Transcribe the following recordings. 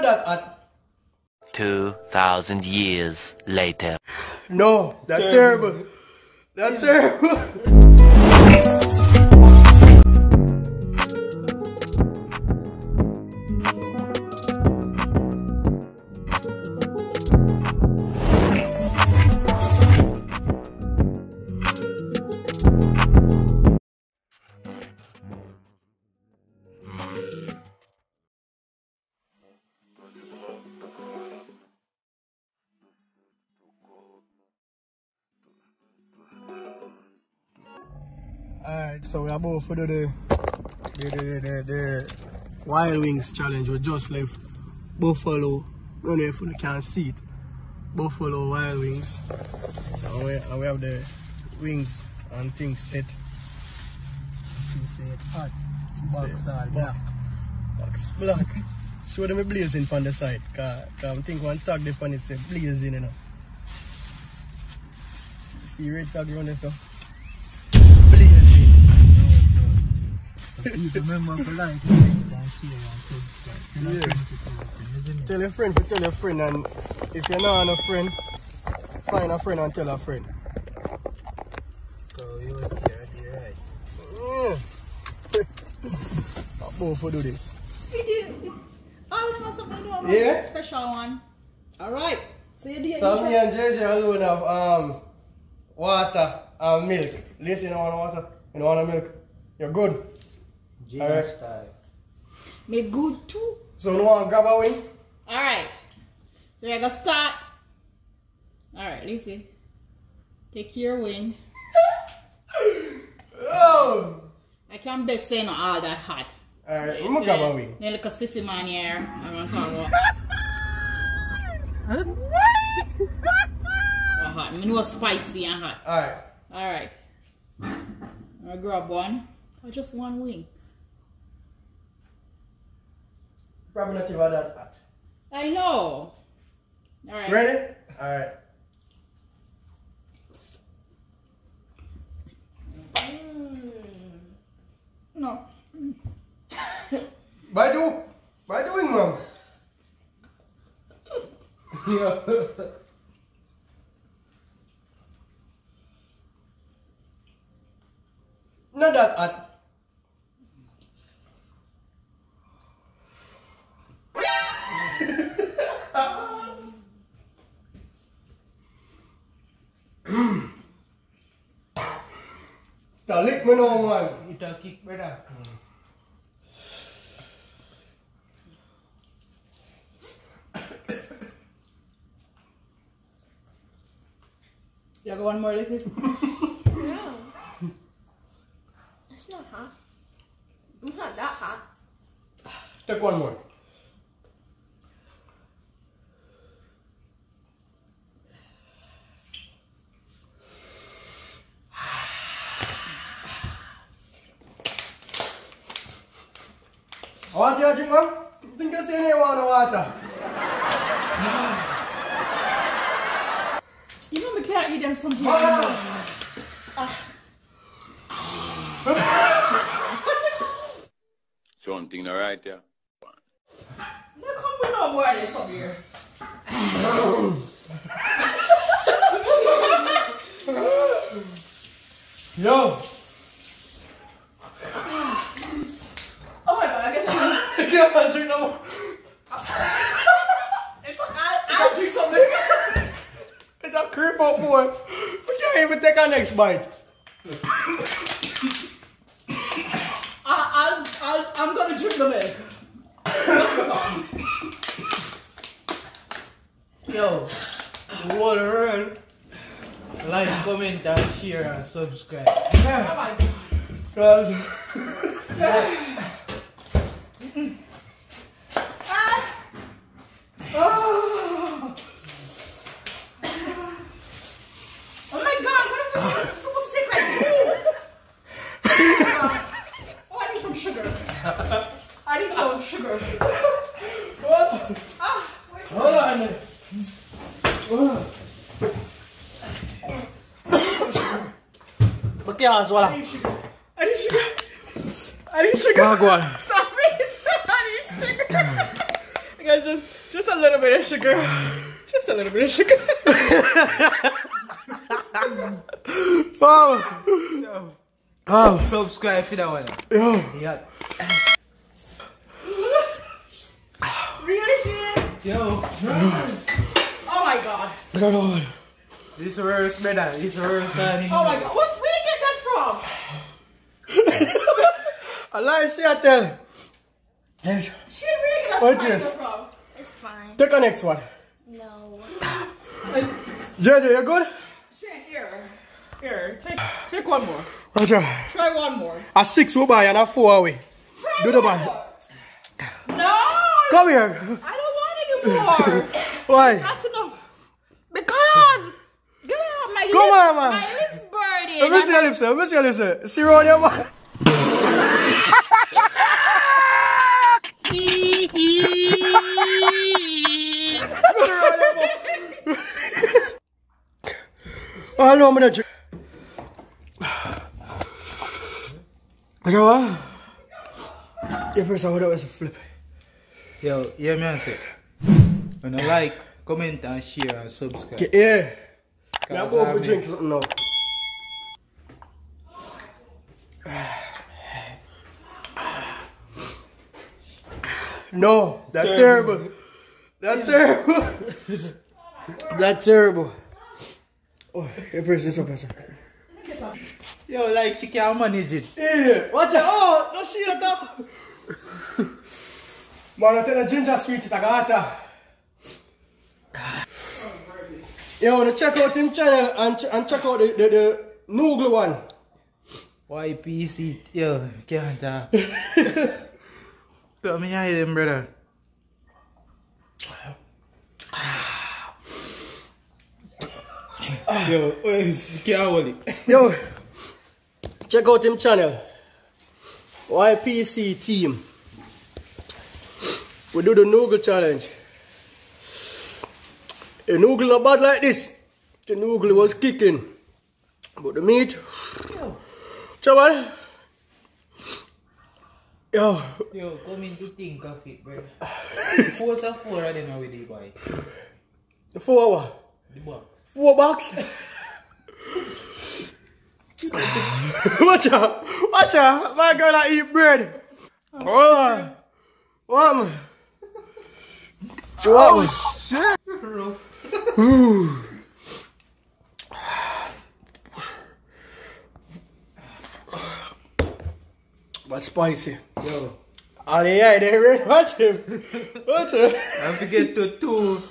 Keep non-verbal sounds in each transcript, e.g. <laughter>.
Not that hot. 2,000 years later. No, that's terrible. That's terrible. <laughs> Alright, so we are about to do the the, the, the, the Wild Wings challenge. We just left Buffalo. I don't know if you can see it. Buffalo Wild Wings. And we, and we have the wings and things set. See, say it hot. Box all Black. black. Box black. Show them a blazing on the side. Cause, cause I think one tag the fan is say blazing, you know. See red tag around there, so. Remember to like, comment, and share and subscribe. Tell a Yeah. friend to tell a friend. Tell a friend to tell a friend, and if you're not a friend, find a friend and tell a friend. So you was here, you're right. Mm. I'm both for do this. We did. Oh, we must have been doing Yeah? special one. All right. So you do your So me and JJ alone have um water and milk. Listen, you don't want water? You don't want milk? You're good. Gina Alright. style. Me good too. So no one grab away. All right. So we're gonna start. All right, Lucy. Take your wing. Oh! <laughs> I can't bet say not all that hot. Alright, I'm gonna grab a wing. Then look a sissy man here. I'm gonna talk about. oh, <laughs> hot. Me know spicy and hot. Alright. All right. I'm grab one. Or just one wing. Probably not even that hot. I know. All right. Ready? Alright. No. <laughs> Bye do. Bye the wing, mom. Yeah. <laughs> Not that hot. Talik mo naman. It'll kick better. You got one more, Lucy? <laughs> No. It's not hot. It's not that hot. Take one more. I want you to drink, man. Think you see any want water? <sighs> You know me can't eat them something. Something alright there. No, come with no more of this up here. <laughs> Yo! Oh my god, I guess I'm I can't drink no more. I'll, I'll drink something. It's a creep up, boy. We can't even take our next bite. I, I'll, I'll, I'm gonna drink the milk. Yo, the whole world, like, comment, and share, and subscribe. Oh my god. Cause Oh my god, what if we're supposed to take like two? oh, I need some sugar. I need some sugar. what? Ah, where's Hold on. Okay, swallow. I need sugar. I need sugar. I need sugar. Go on. <laughs> Stop it. <laughs> I need sugar. I guys just just a little bit of sugar. Just a little bit of sugar. <laughs> Wow. Wow. Subscribe for that one. Yo. Yeah. really, Shane? Yo. Oh my god. God. This worse, brother. This worse than Oh my god. What, where you get that from? I lie, see I tell. Yes. Shane, where you get What is? It's fine. Take the next one. No. JJ, you good? Shane, here. Here, take take one more. Out. Try one more. A six we buy and a four away. Try Do the buy. No! Come here. I don't want any more. <laughs> Why? That's enough. Because get out my Come lips, on, man. My lips burning. Let me see your lips, sir. Let me see your lips, sir. See around your man. Oh no, I'm gonna drink. Okay, oh, what? Yeah, person, what was a flip? Yo, yeah, man, say. When I like, comment and share and subscribe. Yeah. Now Cause go I for drink something now. No, that's terrible. That's terrible. That's terrible. Oh, your person, so person. Yo, like, she can't manage it. Yeah, watch out. Oh, no see it up. Man, I tell the ginger sweet it, I got Yo, wanna check out him channel and, ch- and check out the, the, the noodle one. YPC, yo, can't <laughs> talk. Tell me how them, brother. Yo, where's can't hold it. Yo, check out him channel. YPC team. We do the noodle challenge. The noodle not bad like this. The noodle was kicking. But the meat. Chaval. Yo, Yo, come in to think of it, brother. Four or four of them are with the boy. the four hour. The box. Four bucks. watch out, watch out. My girl I eat bread. Oh, what man? What man? <laughs> Rough. But spicy. Yo, Oh yeah, they ready. Watch him. Watch him. I have to get to two,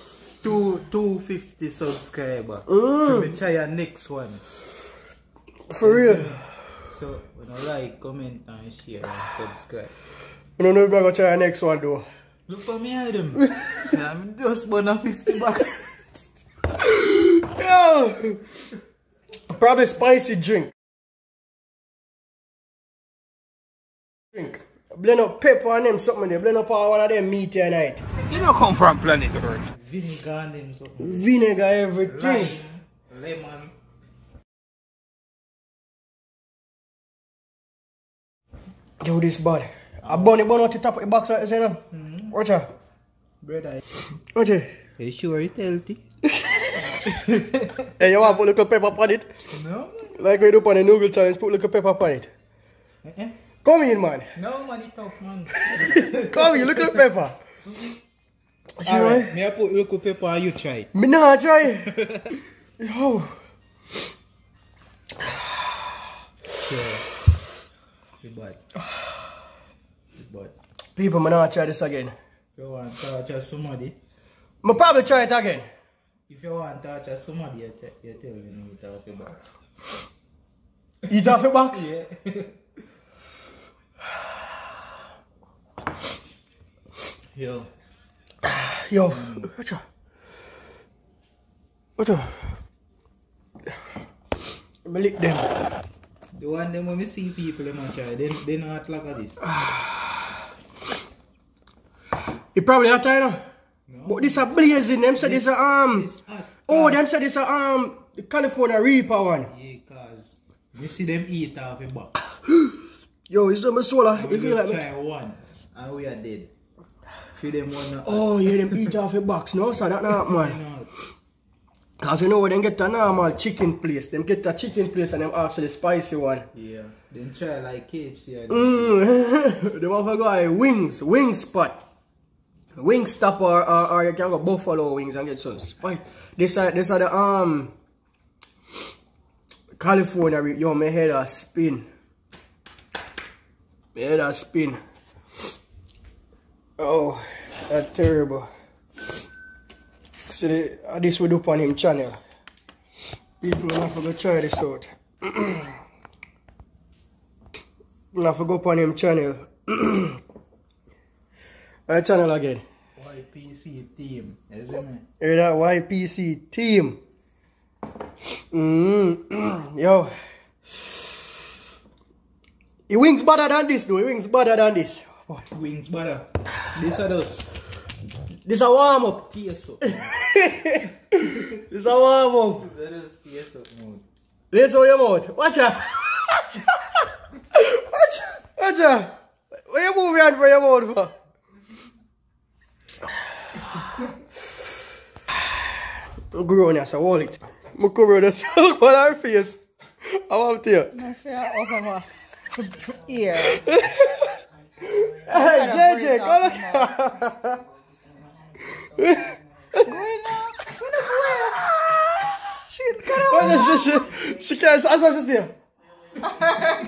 two, two fifty subscriber. Mm. So me try your next one. For real. So when I like, comment and share and subscribe. I don't know if I'm gonna try the next one though. Look for me at them. <laughs> I'm just one of fifty back. <laughs> Yo! Probably spicy drink. Drink. Blend up pepper and them something there. Blend up all one of them meat tonight. You don't come from planet Earth. Vinegar and them something. Vinegar, everything. Lime, lemon. Yo, this bad. I burn it, burn out the top of the box right there, you know? Watch out. Brother, Watch it. you sure it's healthy? <laughs> Hey, you want to put a little pepper on it? No. Like we do on the noodle challenge, put little pepper on it. Eh? Come in, man. No man, it's tough man. <laughs> Come in, little pepper. See, Alright, right? me I put local pepper and you try it. Me nah try. <laughs> Yo. You bad. You bad. People, me nah try this again. If you want to touch at somebody, Me probably try it again. if you want to touch at somebody, you, you tell me to off your box. Eat off your box. Yeah. Yo, Yo. Watch out. Me lick them. the one them when we see people them try, they, they not like this. You probably not try No. But this a blazing. Them said this a um. Hot. Oh, them said this a um. The Carolina Reaper one. Yeah, cause we see them eat off a box. <gasps> Yo, it's on my If you like me. try one and we are dead. For them one. Oh, yeah, them eat off a box, no? So that not, man. <laughs> Cause you know when them get a normal chicken place, them get a chicken place and them ask for the spicy one. Yeah. Then try like KFC. and- Mm. <laughs> them have to go a wings, wing spot. Wingstop or, or, or you can go buffalo wings and get some spice. This are this are the um Carolina yo my head a spin. My head spin. Oh, that's terrible. See the, this we do on him channel. People will have to go try this out. <clears throat> We'll have to go on him channel. <clears throat> My channel again. YPC team. Is it me? Hear that YPC team. Mm <clears throat> Yo. He wings better than this though. He wings better than this. Boy, Wings better. This are those. This a warm up. TSO. up. <laughs> This a warm up. This are those taste up mode. This how your mouth. Watch out. Watch out. Watch out. Where you moving <sighs> your hand for your mouth for? Grown as a wallet. I'm cover the silk on her face. I'm up to you. My fear over my ear. Hey, JJ, break come out look. Go in now. Go in now. Shit, get out. Oh, she, she, she can't, long as she's there.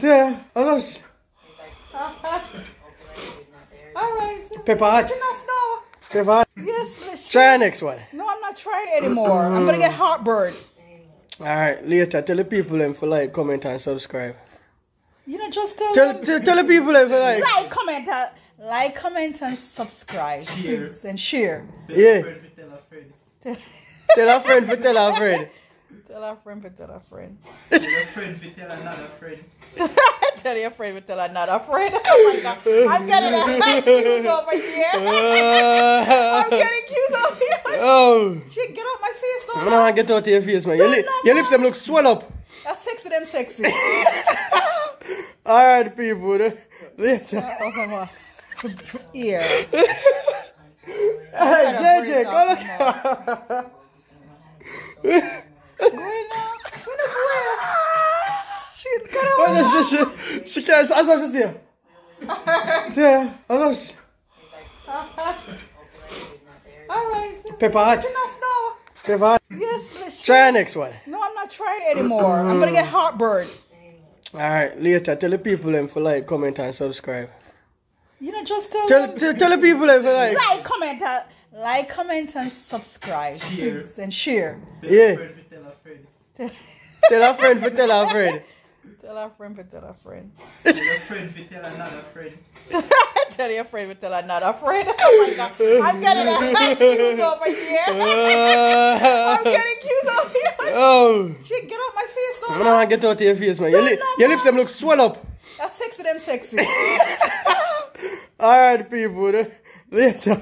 Yeah, as long as Alright. Pepper hot. Enough now. Pepper hot. Yes, let's Try next one. No, I'm not trying anymore. I'm gonna get heartburn. Alright, later, tell the people them for like, comment, and subscribe. You know, just tell, Tell, them. tell, tell the people them for like. like, comment, uh, like, comment, and subscribe, Share. please, and share. Yeah. Friend, tell a friend. Tell a friend for tell a friend. Tell a friend, but tell a friend. <laughs> Tell a friend, we tell another friend. <laughs> tell your friend, but tell another friend. <laughs> Oh my god, I'm getting a cues over here. I'm getting cues over here. oh. Shit, get out my face I'm now. gonna get out of your face, man. Your, li- your lips them look swell up. That's sexy, them sexy. Alright, people. Later. over my ear. Hey, JJ, come look. Go in now. Go now. Shit, out. Oh, she, she, she can't, as as she's there. <laughs> Yeah, as long as Alright. Pepper hot. Enough now. Pepper. Yes, let's Try next one. No, I'm not trying anymore. I'm gonna get mm. heartburn. Alright, later, tell the people them for like, comment, and subscribe. You know, just tell, Tell, them. tell, tell the people them for like. like, comment, uh, like, comment, and subscribe, Share. please, and share. Yeah. Friend, we tell a friend. Tell a friend for tell a friend. Tell a friend, but tell a friend. Tell a friend, we tell another friend. <laughs> tell your friend, but tell another friend. <laughs> Oh my god, I'm getting a cues over here. <laughs> I'm getting cues over here. oh. Shit, get out my face I'm now. get out of your face, man. Your, li- your lips them look swell up. That's sexy, them sexy. Alright, people. Later.